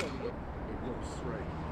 It looks straight.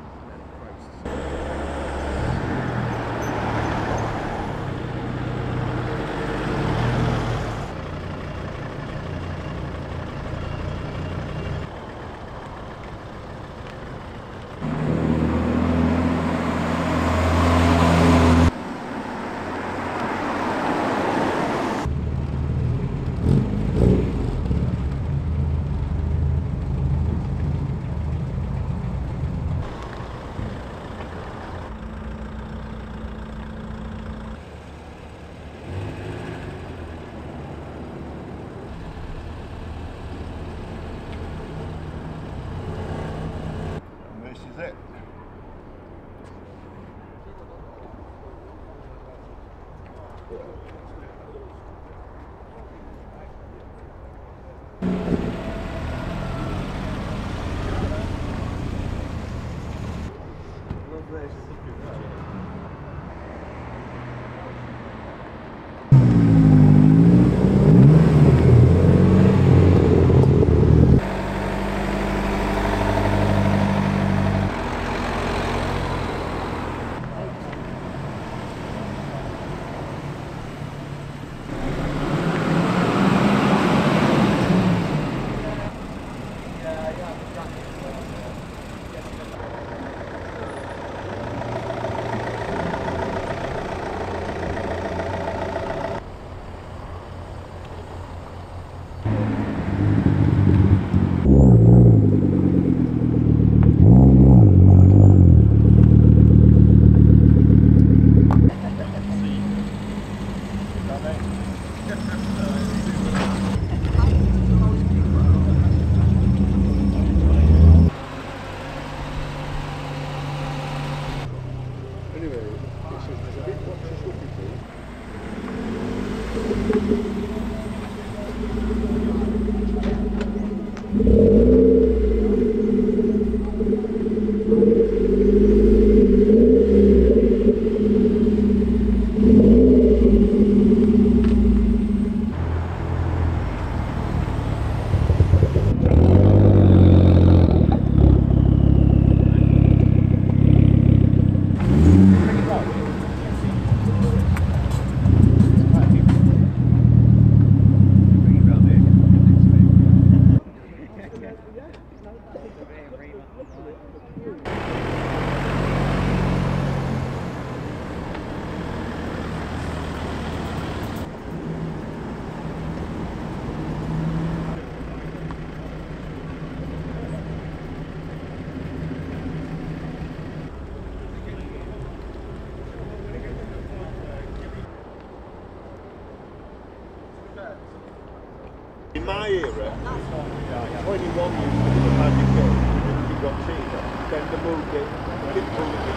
Gracias. Anyway, a, it's a bit what's the stuff you when you you to the magic game, you got cheated, then the move it, keep pulling the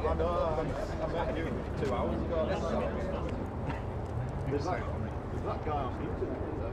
I know, I, met you two hours ago. That, there's that guy on YouTube, there?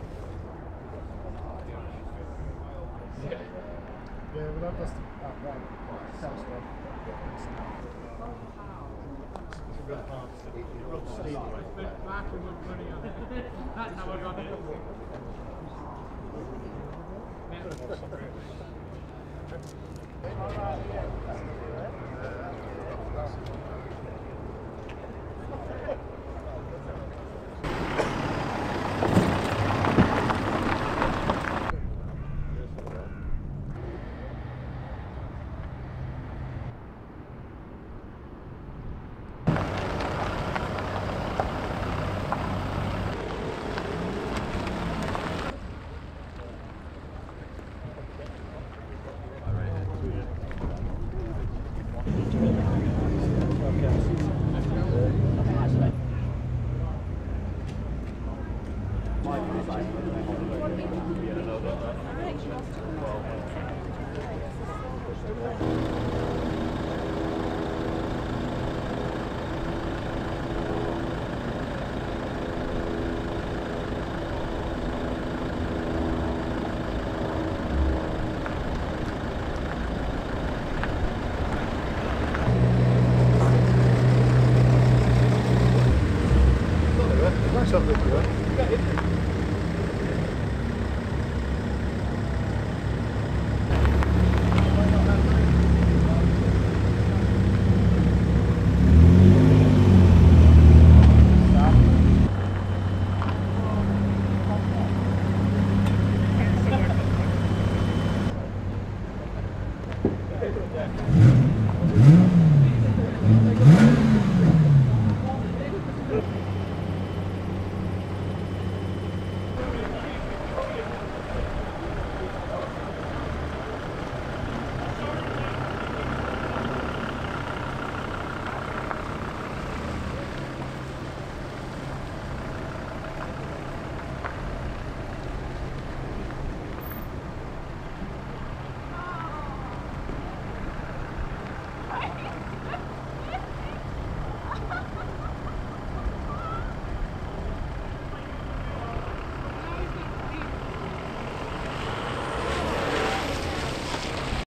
that was the uh, right self stuff. It's a real hard steel. It's been black on it. That's how I got it.